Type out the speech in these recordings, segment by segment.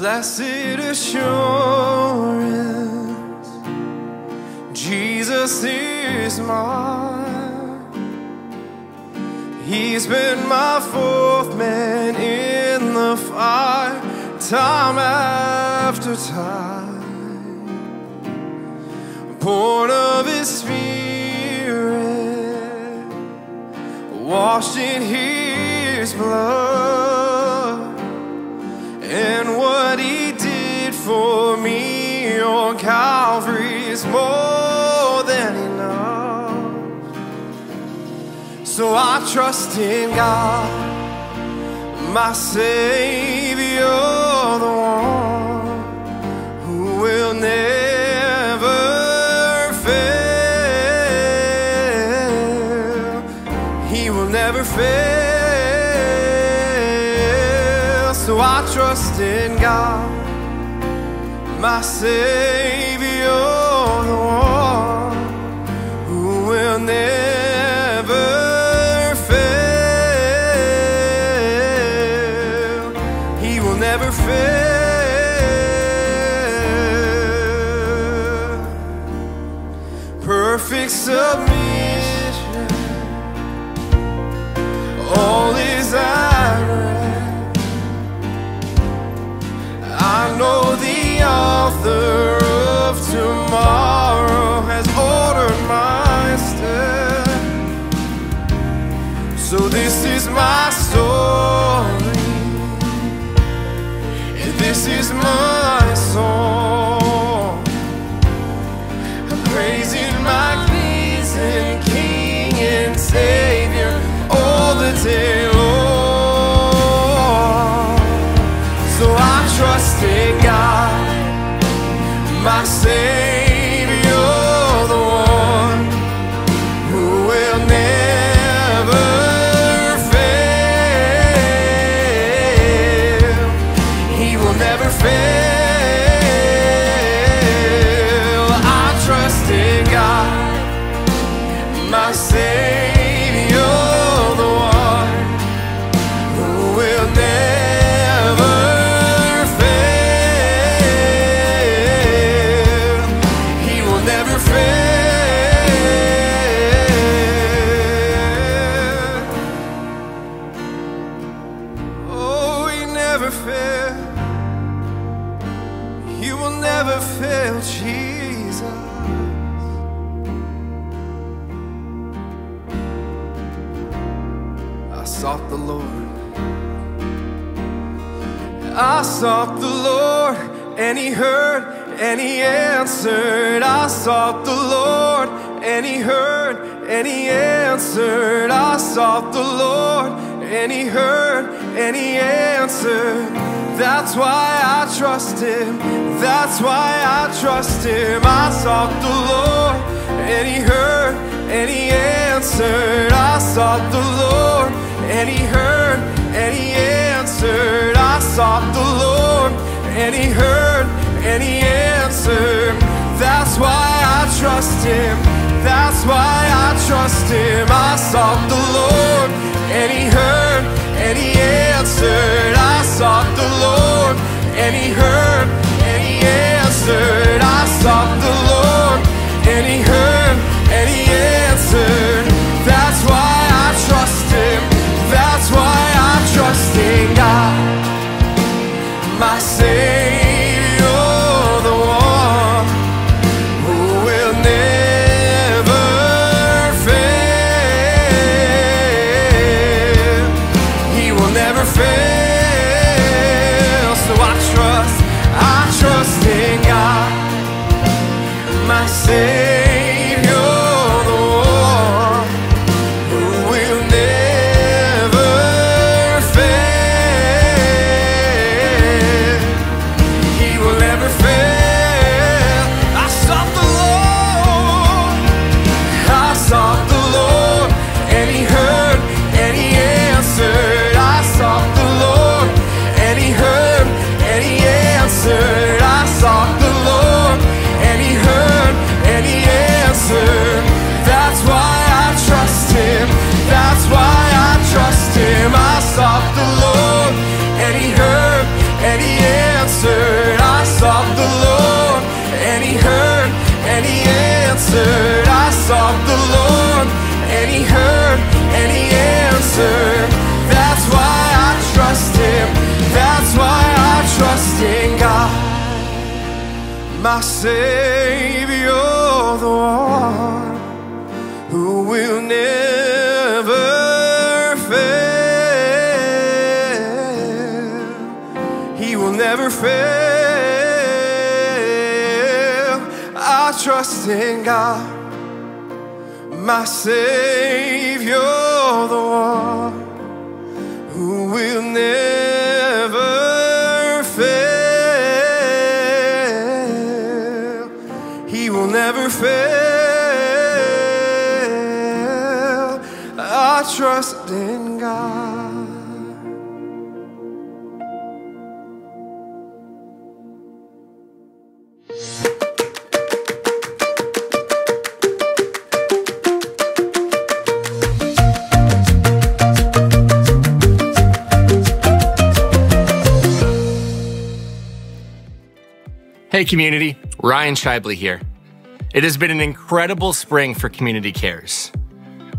Blessed assurance, Jesus is mine. He's been my fourth man in the fire, time after time. Born of His Spirit, washed in His blood. So I trust in God, my Savior, the one who will never fail. He will never fail. So I trust in God, my Savior, Submission, all is. I know the author of tomorrow has ordered my steps. So this is my That's why I trust Him. That's why I trust Him. I sought the Lord, and He heard, and He answered. I sought the Lord, and He heard, and He answered. I sought the Lord, and He heard, and He answered. That's why I trust Him. That's why I trust Him. I sought the Lord, and He heard, and He answered. I sought the Lord, and He heard, and He answered. I sought the Lord, and He heard, and He answered. That's why I trust Him. That's why I trust in God, my my my Savior, the one who will never fail. He will never fail. I trust in God, my Savior, the one who will never He will never fail. I trust in God. Hey, community. Ryan Shibley here. It has been an incredible spring for Community Cares.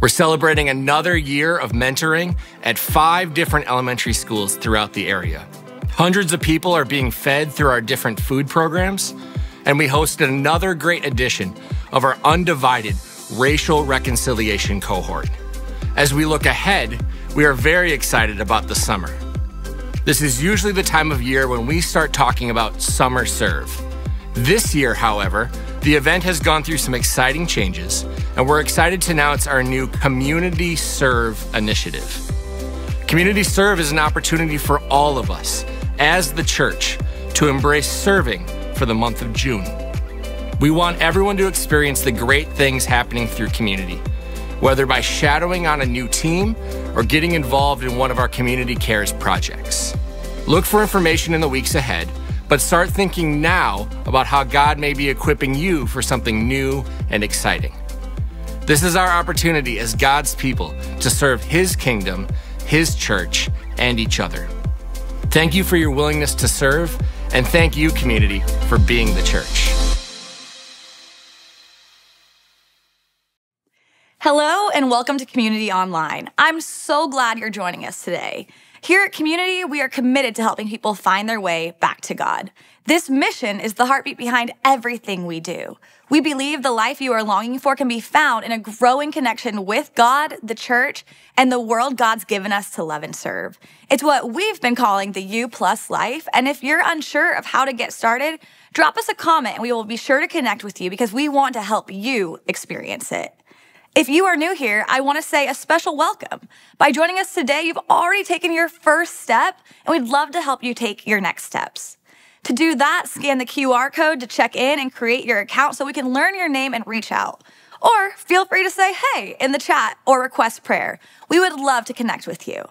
We're celebrating another year of mentoring at five different elementary schools throughout the area. Hundreds of people are being fed through our different food programs, and we hosted another great edition of our undivided racial reconciliation cohort. As we look ahead, we are very excited about the summer. This is usually the time of year when we start talking about Summer Serve. This year, however, the event has gone through some exciting changes, and we're excited to announce our new Community Serve initiative. Community Serve is an opportunity for all of us, as the church, to embrace serving for the month of June. We want everyone to experience the great things happening through community, whether by shadowing on a new team or getting involved in one of our community cares projects. Look for information in the weeks ahead, but start thinking now about how God may be equipping you for something new and exciting. This is our opportunity as God's people to serve His kingdom, His church, and each other. Thank you for your willingness to serve, and thank you, community, for being the church. Hello and welcome to Community Online. I'm so glad you're joining us today. Here at Community, we are committed to helping people find their way back to God. This mission is the heartbeat behind everything we do. We believe the life you are longing for can be found in a growing connection with God, the church, and the world God's given us to love and serve. It's what we've been calling the U plus life. And if you're unsure of how to get started, drop us a comment and we will be sure to connect with you because we want to help you experience it. If you are new here, I want to say a special welcome. By joining us today, you've already taken your first step, and we'd love to help you take your next steps. To do that, scan the QR code to check in and create your account so we can learn your name and reach out. Or feel free to say hey in the chat or request prayer. We would love to connect with you.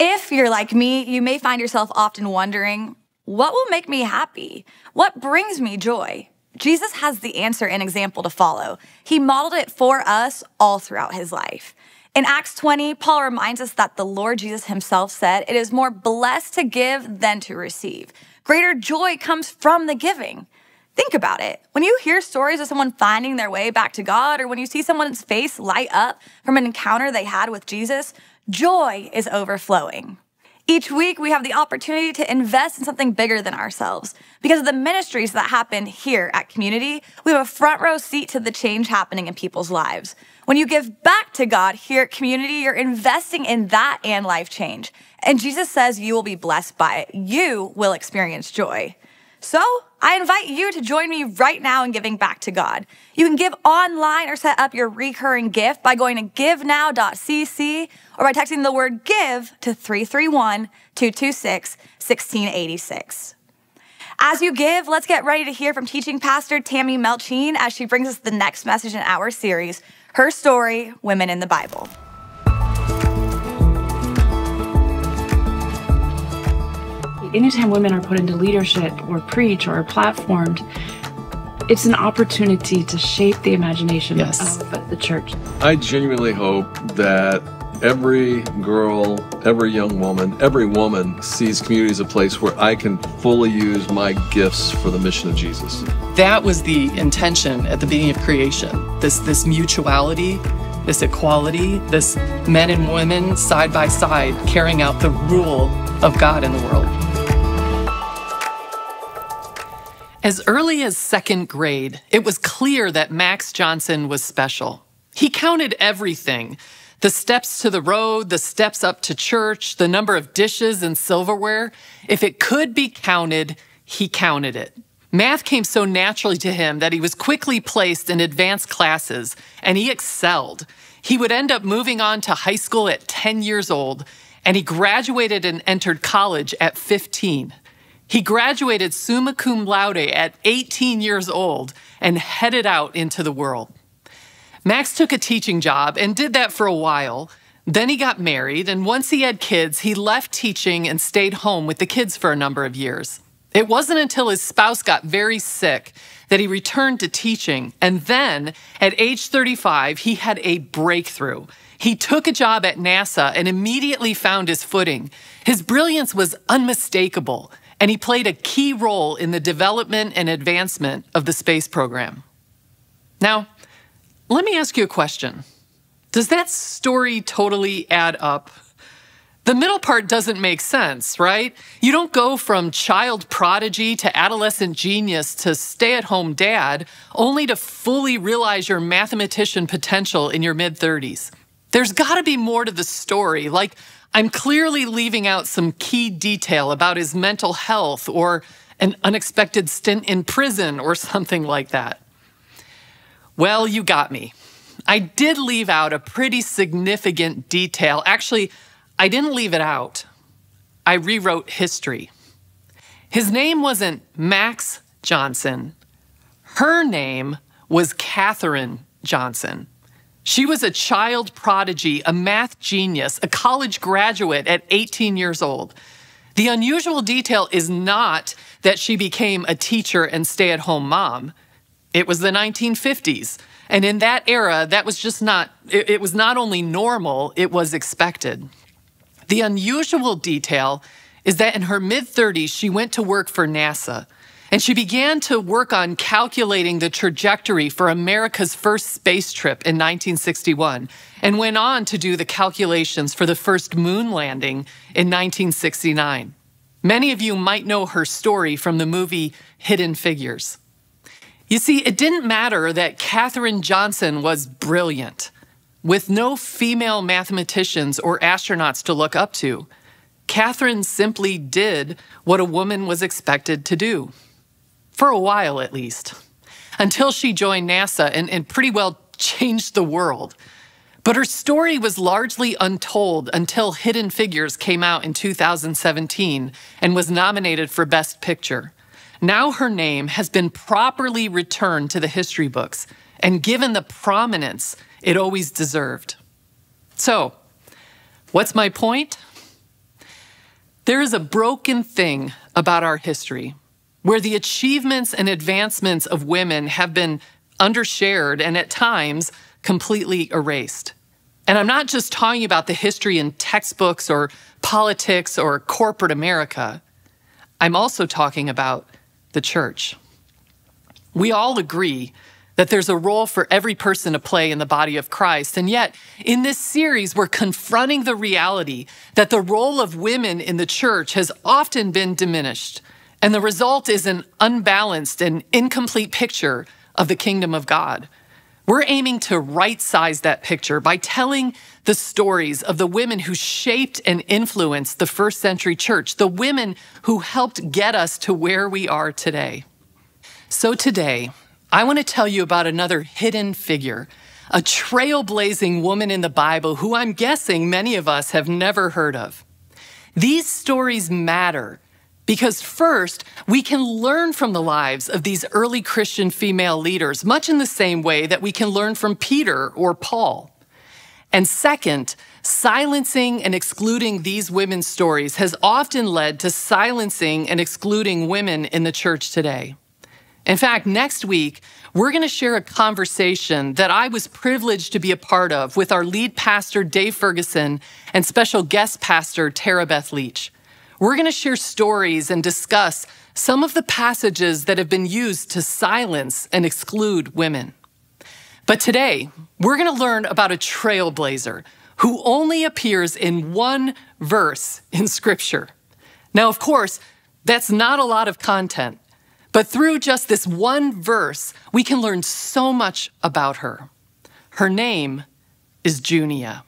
If you're like me, you may find yourself often wondering, what will make me happy? What brings me joy? Jesus has the answer and example to follow. He modeled it for us all throughout his life. In Acts 20, Paul reminds us that the Lord Jesus himself said, It is more blessed to give than to receive. Greater joy comes from the giving. Think about it. When you hear stories of someone finding their way back to God, or when you see someone's face light up from an encounter they had with Jesus, joy is overflowing. Each week, we have the opportunity to invest in something bigger than ourselves. Because of the ministries that happen here at Community, we have a front row seat to the change happening in people's lives. When you give back to God here at Community, you're investing in that and life change. And Jesus says you will be blessed by it. You will experience joy. So, I invite you to join me right now in giving back to God. You can give online or set up your recurring gift by going to givenow.cc or by texting the word give to 331 226 1686. As you give, let's get ready to hear from teaching pastor Tammy Melchien as she brings us the next message in our series, Her Story Women in the Bible. Anytime women are put into leadership or preach or are platformed, it's an opportunity to shape the imagination Yes. of the church. I genuinely hope that every girl, every young woman, every woman sees community as a place where I can fully use my gifts for the mission of Jesus. That was the intention at the beginning of creation. This this mutuality, this equality, this men and women side by side carrying out the rule of God in the world. As early as second grade, it was clear that Max Johnson was special. He counted everything the steps to the road, the steps up to church, the number of dishes and silverware. If it could be counted, he counted it. Math came so naturally to him that he was quickly placed in advanced classes and he excelled. He would end up moving on to high school at 10 years old and he graduated and entered college at 15. He graduated summa cum laude at 18 years old and headed out into the world. Max took a teaching job and did that for a while. Then he got married, and once he had kids, he left teaching and stayed home with the kids for a number of years. It wasn't until his spouse got very sick that he returned to teaching. And then, at age 35, he had a breakthrough. He took a job at NASA and immediately found his footing. His brilliance was unmistakable and he played a key role in the development and advancement of the space program. Now, let me ask you a question. Does that story totally add up? The middle part doesn't make sense, right? You don't go from child prodigy to adolescent genius to stay at home dad only to fully realize your mathematician potential in your mid 30s. There's got to be more to the story, like I'm clearly leaving out some key detail about his mental health or an unexpected stint in prison or something like that. Well, you got me. I did leave out a pretty significant detail. Actually, I didn't leave it out. I rewrote history. His name wasn't Max Johnson. Her name was Katherine Johnson. She was a child prodigy, a math genius, a college graduate at 18 years old. The unusual detail is not that she became a teacher and stay at home mom. It was the 1950s. And in that era, that was just not, it, it, was not only normal, it was expected. The unusual detail is that in her mid 30s, she went to work for NASA. And she began to work on calculating the trajectory for America's first space trip in 1961 and went on to do the calculations for the first moon landing in 1969. Many of you might know her story from the movie Hidden Figures. You see, it didn't matter that Katherine Johnson was brilliant. With no female mathematicians or astronauts to look up to, Katherine simply did what a woman was expected to do for a while at least, until she joined NASA and, and pretty well changed the world. But her story was largely untold until Hidden Figures came out in 2017 and was nominated for Best Picture. Now her name has been properly returned to the history books and given the prominence it always deserved. So, what's my point? There is a broken thing about our history where the achievements and advancements of women have been undershared and at times completely erased. And I'm not just talking about the history in textbooks or politics or corporate America. I'm also talking about the church. We all agree that there's a role for every person to play in the body of Christ. And yet, in this series, we're confronting the reality that the role of women in the church has often been diminished and the result is an unbalanced and incomplete picture of the kingdom of God. We're aiming to right size that picture by telling the stories of the women who shaped and influenced the first century church, the women who helped get us to where we are today. So today, I want to tell you about another hidden figure, a trailblazing woman in the Bible who I'm guessing many of us have never heard of. These stories matter because first, we can learn from the lives of these early Christian female leaders, much in the same way that we can learn from Peter or Paul. And second, silencing and excluding these women's stories has often led to silencing and excluding women in the church today. In fact, next week, we're going to share a conversation that I was privileged to be a part of with our lead pastor, Dave Ferguson, and special guest pastor, Tara Beth Leach. We're going to share stories and discuss some of the passages that have been used to silence and exclude women. But today, we're going to learn about a trailblazer who only appears in one verse in Scripture. Now, of course, that's not a lot of content, But through just this one verse, we can learn so much about her. Her name is Junia.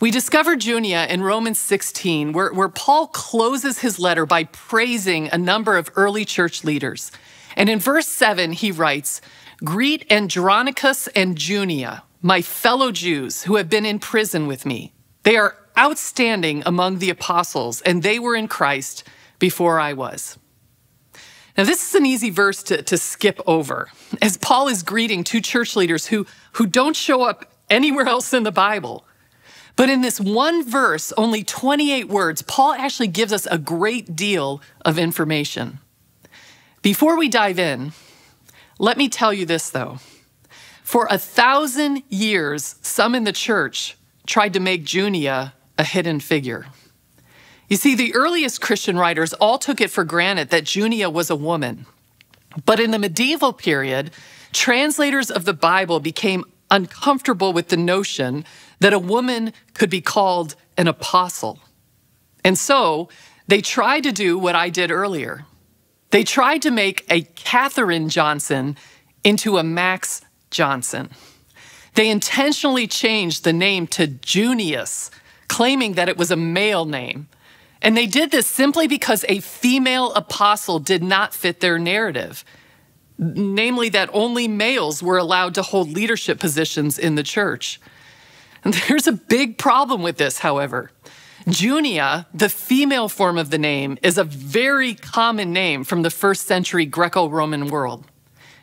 We discover Junia in Romans 16, where, where Paul closes his letter by praising a number of early church leaders. And in verse 7, he writes, Greet Andronicus and Junia, my fellow Jews who have been in prison with me. They are outstanding among the apostles, and they were in Christ before I was. Now, this is an easy verse to, to skip over, as Paul is greeting two church leaders who, who don't show up anywhere else in the Bible. But in this one verse, only 28 words, Paul actually gives us a great deal of information. Before we dive in, let me tell you this though. For a thousand years, some in the church tried to make Junia a hidden figure. You see, the earliest Christian writers all took it for granted that Junia was a woman. But in the medieval period, translators of the Bible became uncomfortable with the notion that a woman could be called an apostle. And so they tried to do what I did earlier. They tried to make a Katherine Johnson into a Max Johnson. They intentionally changed the name to Junius, claiming that it was a male name. And they did this simply because a female apostle did not fit their narrative, namely, that only males were allowed to hold leadership positions in the church. There's a big problem with this, however. Junia, the female form of the name, is a very common name from the first century Greco Roman world.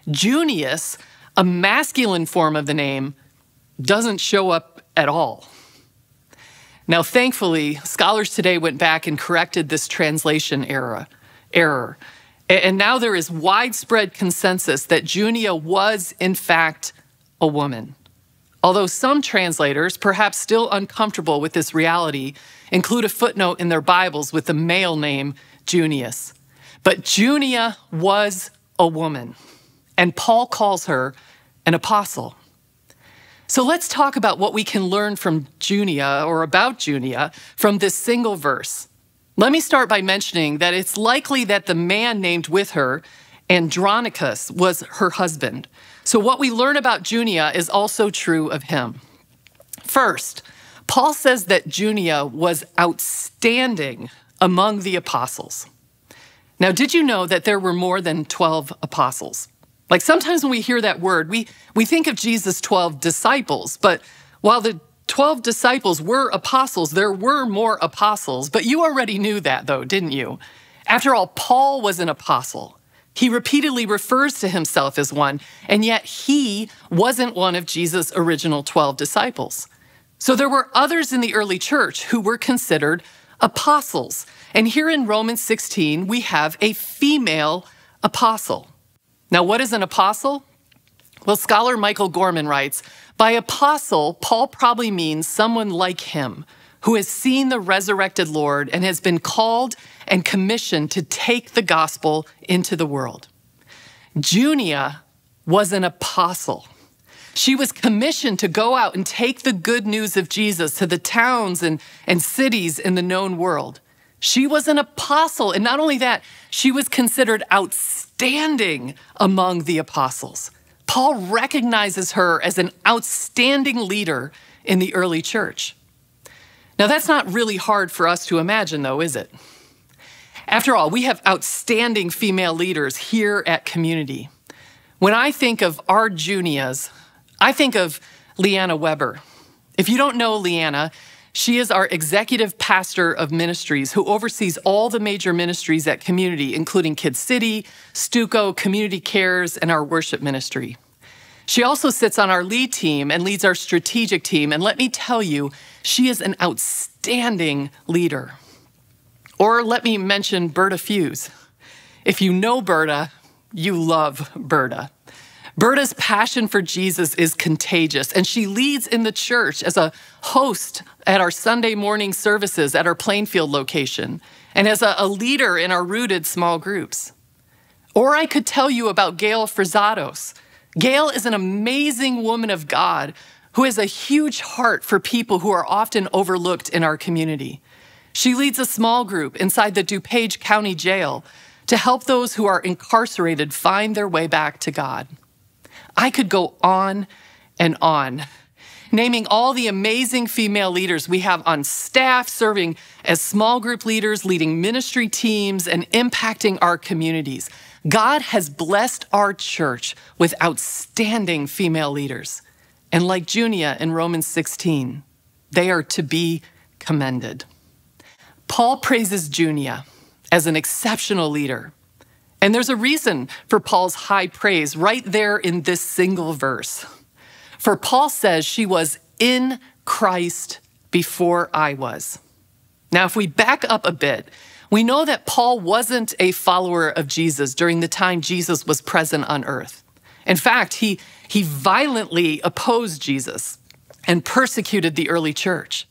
Junius, a masculine form of the name, doesn't show up at all. Now, thankfully, scholars today went back and corrected this translation error. error. And now there is widespread consensus that Junia was, in fact, a woman. Although some translators, perhaps still uncomfortable with this reality, include a footnote in their Bibles with the male name Junius. But Junia was a woman, and Paul calls her an apostle. So let's talk about what we can learn from Junia or about Junia from this single verse. Let me start by mentioning that it's likely that the man named with her, Andronicus, was her husband. So, what we learn about Junia is also true of him. First, Paul says that Junia was outstanding among the apostles. Now, did you know that there were more than 12 apostles? Like sometimes when we hear that word, we, we think of Jesus' 12 disciples, but while the 12 disciples were apostles, there were more apostles. But you already knew that, though, didn't you? After all, Paul was an apostle. He repeatedly refers to himself as one, and yet he wasn't one of Jesus' original 12 disciples. So there were others in the early church who were considered apostles. And here in Romans 16, we have a female apostle. Now, what is an apostle? Well, scholar Michael Gorman writes By apostle, Paul probably means someone like him who has seen the resurrected Lord and has been called and commissioned to take the gospel into the world. Junia was an apostle. She was commissioned to go out and take the good news of Jesus to the towns and, and cities in the known world. She was an apostle. And not only that, she was considered outstanding among the apostles. Paul recognizes her as an outstanding leader in the early church. Now, that's not really hard for us to imagine, though, is it? After all, we have outstanding female leaders here at Community. When I think of our Junias, I think of Leanna Weber. If you don't know Leanna, she is our executive pastor of ministries who oversees all the major ministries at Community, including Kid City, Stuco, Community Cares, and our worship ministry. She also sits on our lead team and leads our strategic team. And let me tell you, she is an outstanding leader. Or let me mention Berta Fuse. If you know Berta, you love Berta. Berta's passion for Jesus is contagious, and she leads in the church as a host at our Sunday morning services at our Plainfield location, and as a, a leader in our rooted small groups. Or I could tell you about Gail Frizados. Gail is an amazing woman of God who has a huge heart for people who are often overlooked in our community. She leads a small group inside the DuPage County Jail to help those who are incarcerated find their way back to God. I could go on and on, naming all the amazing female leaders we have on staff, serving as small group leaders, leading ministry teams, and impacting our communities. God has blessed our church with outstanding female leaders. And like Junia in Romans 16, they are to be commended. Paul praises Junia as an exceptional leader. And there's a reason for Paul's high praise right there in this single verse. For Paul says she was in Christ before I was. Now, if we back up a bit, we know that Paul wasn't a follower of Jesus during the time Jesus was present on earth. In fact, he, he violently opposed Jesus and persecuted the early church.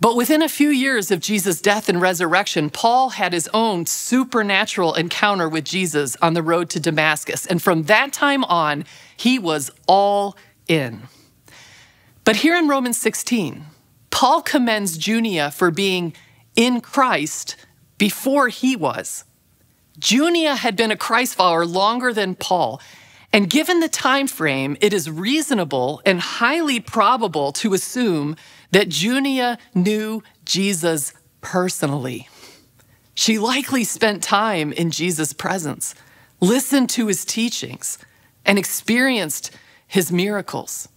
But within a few years of Jesus' death and resurrection, Paul had his own supernatural encounter with Jesus on the road to Damascus. And from that time on, he was all in. But here in Romans 16, Paul commends Junia for being in Christ before he was. Junia had been a Christ follower longer than Paul. And given the time frame, it is reasonable and highly probable to assume that Junia knew Jesus personally. She likely spent time in Jesus' presence, listened to his teachings, and experienced his miracles.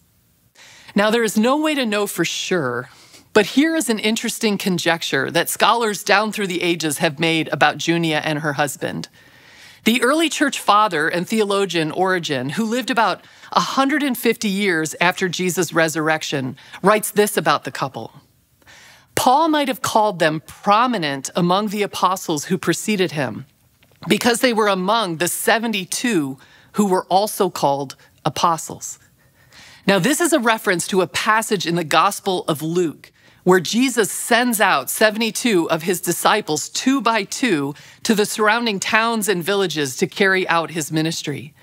Now, there is no way to know for sure, but here is an interesting conjecture that scholars down through the ages have made about Junia and her husband. The early church father and theologian Origen, who lived about 150 years after Jesus' resurrection, writes this about the couple. Paul might have called them prominent among the apostles who preceded him because they were among the 72 who were also called apostles. Now, this is a reference to a passage in the Gospel of Luke where Jesus sends out 72 of his disciples, two by two, to the surrounding towns and villages to carry out his ministry.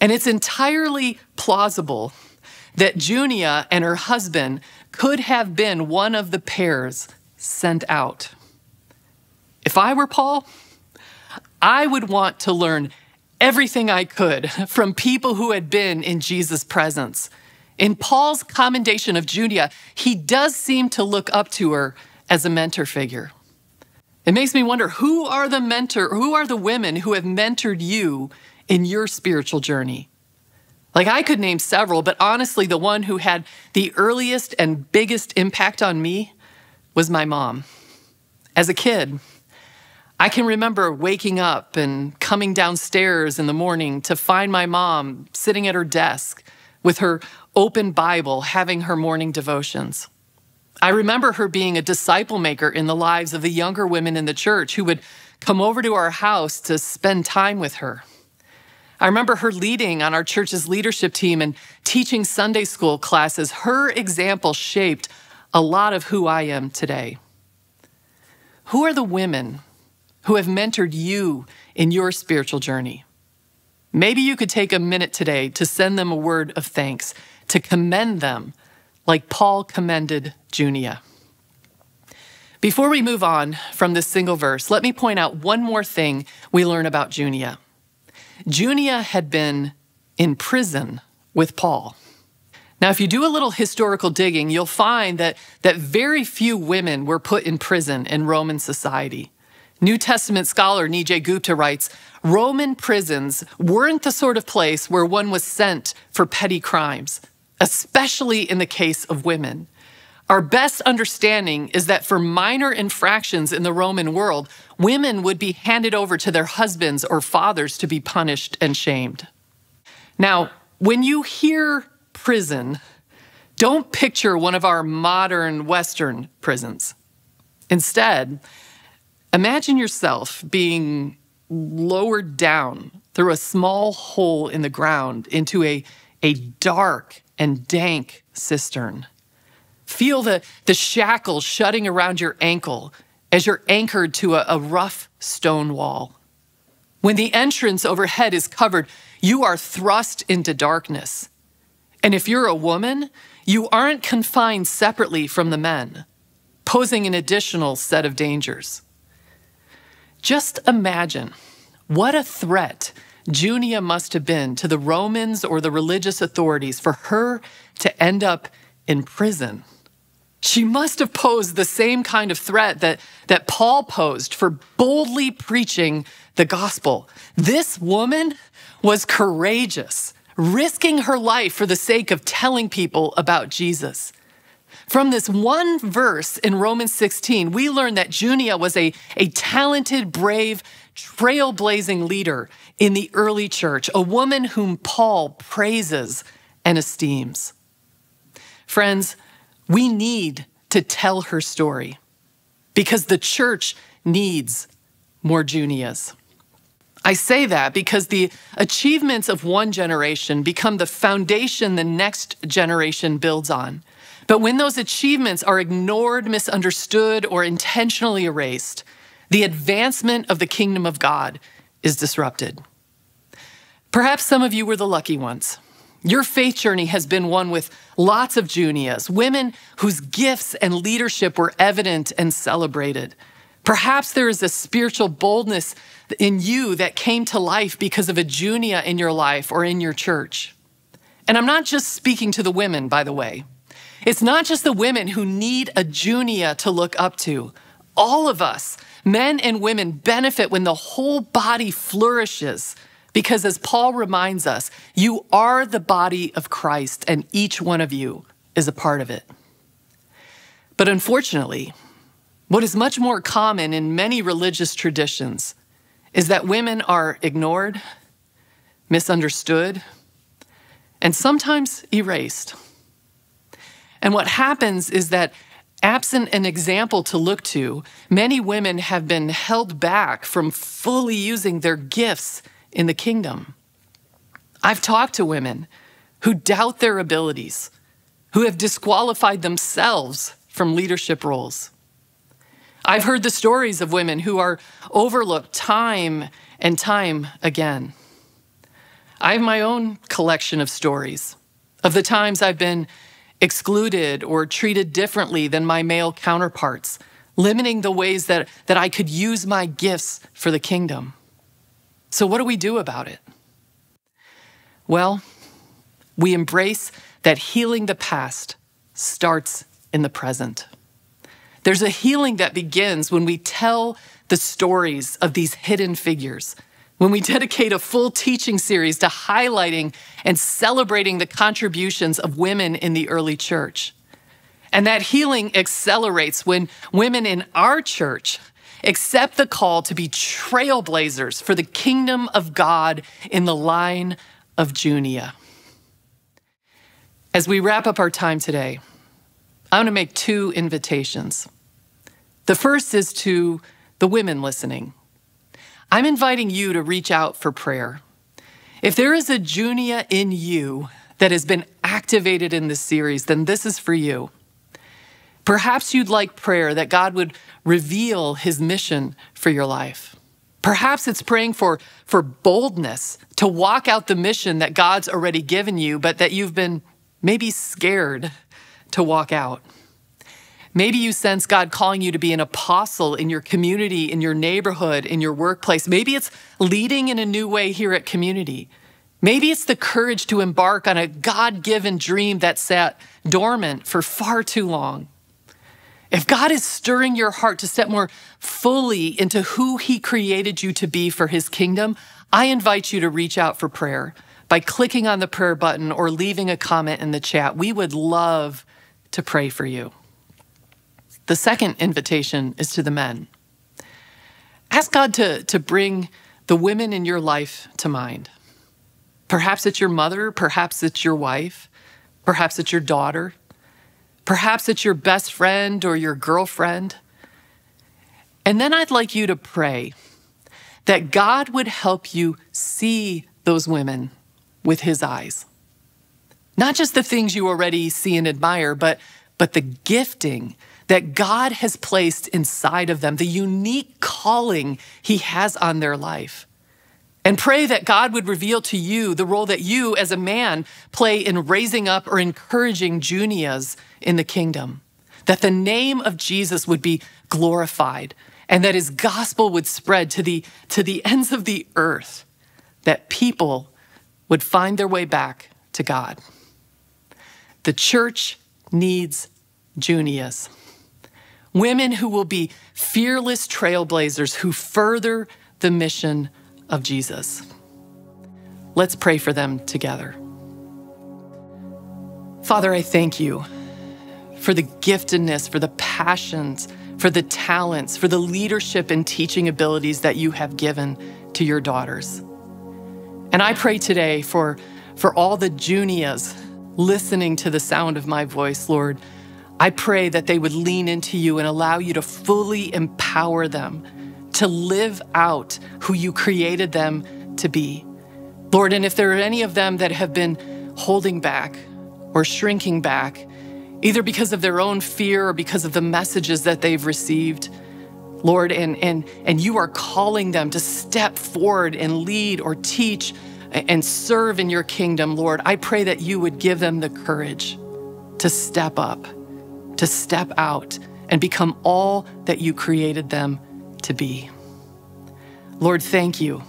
And it's entirely plausible that Junia and her husband could have been one of the pairs sent out. If I were Paul, I would want to learn everything I could from people who had been in Jesus' presence in Paul's commendation of Junia, he does seem to look up to her as a mentor figure. It makes me wonder who are the mentor, who are the women who have mentored you in your spiritual journey? Like I could name several, but honestly, the one who had the earliest and biggest impact on me was my mom. As a kid, I can remember waking up and coming downstairs in the morning to find my mom sitting at her desk with her open Bible having her morning devotions. I remember her being a disciple maker in the lives of the younger women in the church who would come over to our house to spend time with her. I remember her leading on our church's leadership team and teaching Sunday school classes. Her example shaped a lot of who I am today. Who are the women who have mentored you in your spiritual journey? Maybe you could take a minute today to send them a word of thanks, to commend them like Paul commended Junia. Before we move on from this single verse, let me point out one more thing we learn about Junia. Junia had been in prison with Paul. Now, if you do a little historical digging, you'll find that, that very few women were put in prison in Roman society. New Testament scholar Nijay Gupta writes Roman prisons weren't the sort of place where one was sent for petty crimes, especially in the case of women. Our best understanding is that for minor infractions in the Roman world, women would be handed over to their husbands or fathers to be punished and shamed. Now, when you hear prison, don't picture one of our modern Western prisons. Instead, Imagine yourself being lowered down through a small hole in the ground into a, a dark and dank cistern. Feel the, the shackles shutting around your ankle as you're anchored to a, a rough stone wall. When the entrance overhead is covered, you are thrust into darkness. And if you're a woman, you aren't confined separately from the men, posing an additional set of dangers. Just imagine What a threat Junia must have been to the Romans or the religious authorities for her to end up in prison. She must have posed the same kind of threat that, that Paul posed for boldly preaching the gospel. This woman was courageous, risking her life for the sake of telling people about Jesus. From this one verse in Romans 16, we learn that Junia was a, a talented, brave, trailblazing leader in the early church, a woman whom Paul praises and esteems. Friends, we need to tell her story because the church needs more Junias. I say that because the achievements of one generation become the foundation the next generation builds on. But when those achievements are ignored, misunderstood, or intentionally erased, the advancement of the kingdom of God is disrupted. Perhaps some of you were the lucky ones. Your faith journey has been one with lots of junias, women whose gifts and leadership were evident and celebrated. Perhaps there is a spiritual boldness in you that came to life because of a junia in your life or in your church. And I'm not just speaking to the women, by the way. It's not just the women who need a junia to look up to. All of us, men and women, benefit when the whole body flourishes because as Paul reminds us, you are the body of Christ and each one of you is a part of it. But unfortunately, what is much more common in many religious traditions is that women are ignored, misunderstood, and sometimes erased. And what happens is that, absent an example to look to, many women have been held back from fully using their gifts in the kingdom. I've talked to women who doubt their abilities, who have disqualified themselves from leadership roles. I've heard the stories of women who are overlooked time and time again. I have my own collection of stories of the times I've been excluded or treated differently than my male counterparts, limiting the ways that, that I could use my gifts for the kingdom. So, what do we do about it? Well, we embrace that healing the past starts in the present. There's a healing that begins when we tell the stories of these hidden figures, when we dedicate a full teaching series to highlighting and celebrating the contributions of women in the early church. And that healing accelerates when women in our church accept the call to be trailblazers for the kingdom of God in the line of Junia. As we wrap up our time today, I want to make two invitations. The first is to the women listening. I'm inviting you to reach out for prayer. If there is a Junia in you that has been activated in this series, then this is for you. Perhaps you'd like prayer that God would reveal his mission for your life. Perhaps it's praying for, for boldness to walk out the mission that God's already given you, but that you've been maybe scared to walk out. Maybe you sense God calling you to be an apostle in your community, in your neighborhood, in your workplace. Maybe it's leading in a new way here at community. Maybe it's the courage to embark on a God given dream that sat dormant for far too long. If God is stirring your heart to step more fully into who He created you to be for His kingdom, I invite you to reach out for prayer by clicking on the prayer button or leaving a comment in the chat. We would love to pray for you. The second invitation is to the men. Ask God to, to bring the women in your life to mind. Perhaps it's your mother, perhaps it's your wife, perhaps it's your daughter, Perhaps it's your best friend or your girlfriend. And then I'd like you to pray that God would help you see those women with his eyes. Not just the things you already see and admire, but, but the gifting that God has placed inside of them, the unique calling he has on their life. And pray that God would reveal to you the role that you, as a man, play in raising up or encouraging junias in the kingdom. that the name of Jesus would be glorified and that his gospel would spread to the, to the ends of the earth, that people would find their way back to God. The church needs Junias, women who will be fearless trailblazers who further the mission of Jesus. Let's pray for them together. Father, I thank you for the giftedness, for the passions, for the talents, for the leadership and teaching abilities that you have given to your daughters. And I pray today for, for all the Junias listening to the sound of my voice, Lord. I pray that they would lean into you and allow you to fully empower them to live out who you created them to be. Lord, and if there are any of them that have been holding back or shrinking back, either because of their own fear or because of the messages that they've received, Lord, and, and, and you are calling them to step forward and lead or teach and serve in your kingdom, Lord, I pray that you would give them the courage to step up, to step out, and become all that you created them to be. Lord, thank you.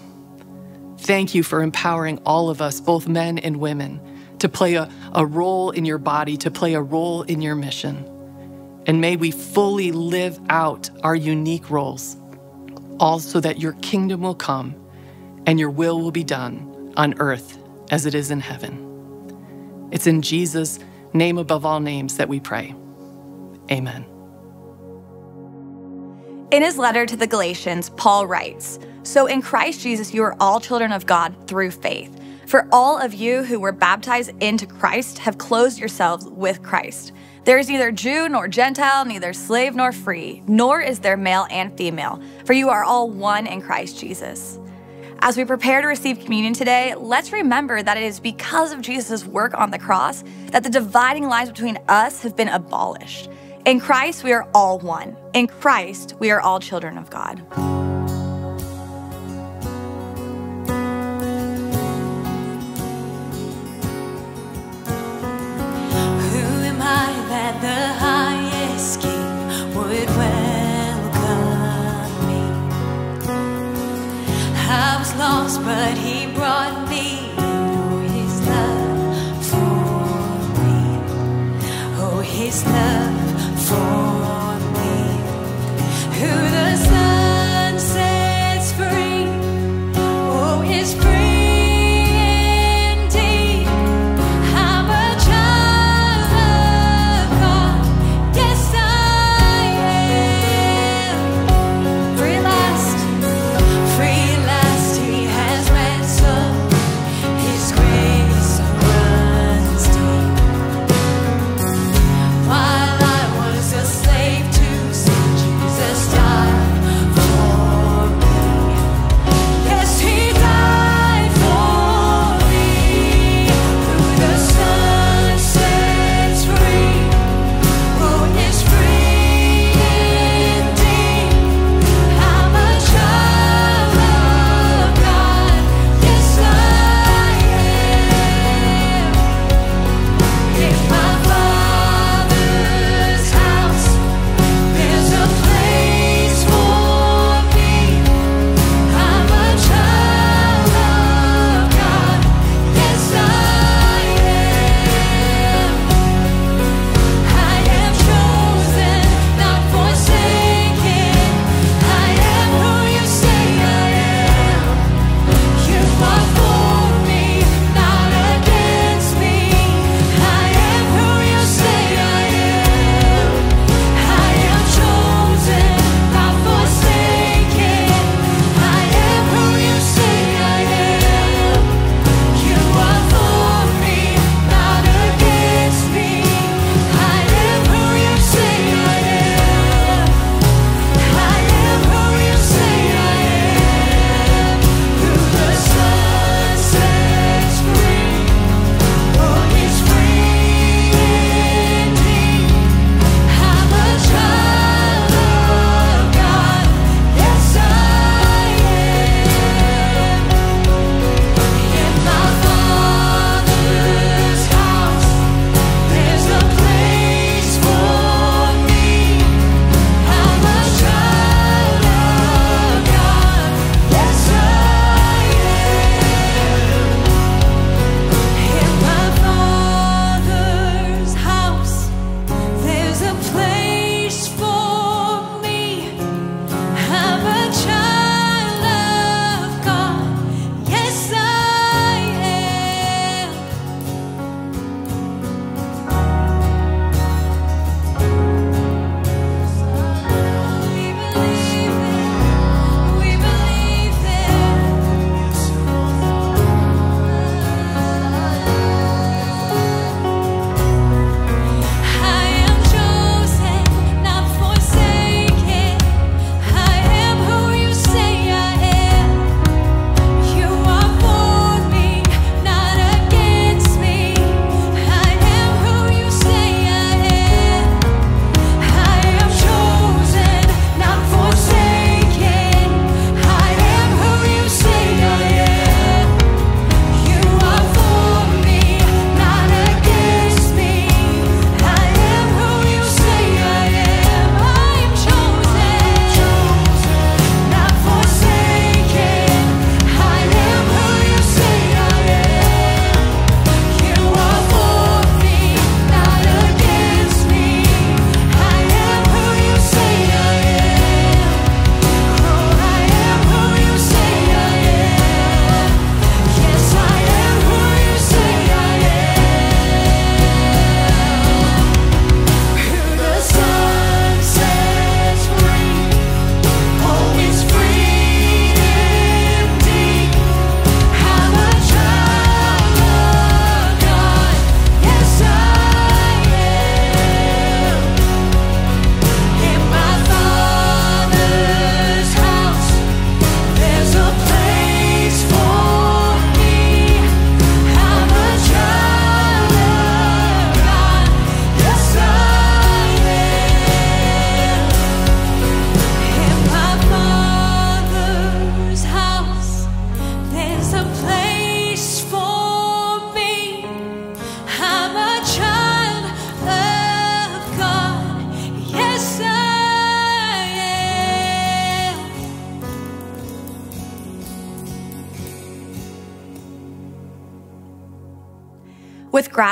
Thank you for empowering all of us, both men and women, to play a, a role in your body, to play a role in your mission. And may we fully live out our unique roles, all so that your kingdom will come and your will will be done on earth as it is in heaven. It's in Jesus' name above all names that we pray. Amen. In his letter to the Galatians, Paul writes So in Christ Jesus, you are all children of God through faith. For all of you who were baptized into Christ have closed yourselves with Christ. There is neither Jew nor Gentile, neither slave nor free, nor is there male and female, for you are all one in Christ Jesus. As we prepare to receive communion today, let's remember that it is because of Jesus' work on the cross that the dividing lines between us have been abolished. In Christ, we are all one. In Christ, we are all children of God. Who am I that the highest king would welcome me. I was lost, but he brought me. Oh, his love for me. Oh, his love for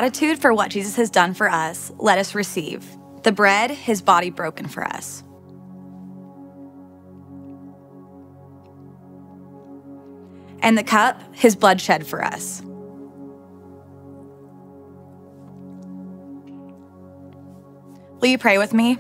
gratitude for what Jesus has done for us, let us receive the bread, his body broken for us. And the cup, his blood shed for us. Will you pray with me?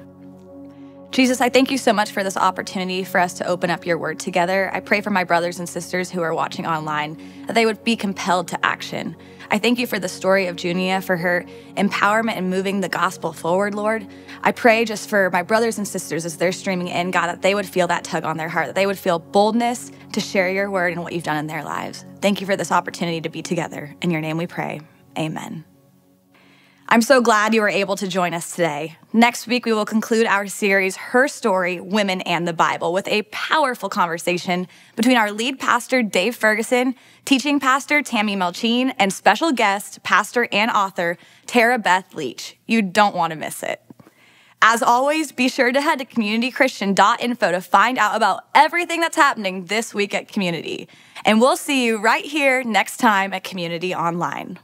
Jesus, I thank you so much for this opportunity for us to open up your word together. I pray for my brothers and sisters who are watching online that they would be compelled to action. I thank you for the story of Junia, for her empowerment in moving the gospel forward, Lord. I pray just for my brothers and sisters as they're streaming in, God, that they would feel that tug on their heart, that they would feel boldness to share your word and what you've done in their lives. Thank you for this opportunity to be together. In your name we pray. Amen. I'm so glad you were able to join us today. Next week, we will conclude our series, Her Story Women and the Bible, with a powerful conversation between our lead pastor, Dave Ferguson, teaching pastor, Tammy Melchien, and special guest, pastor and author, Tara Beth Leach. You don't want to miss it. As always, be sure to head to communitychristian.info to find out about everything that's happening this week at Community. And we'll see you right here next time at Community Online.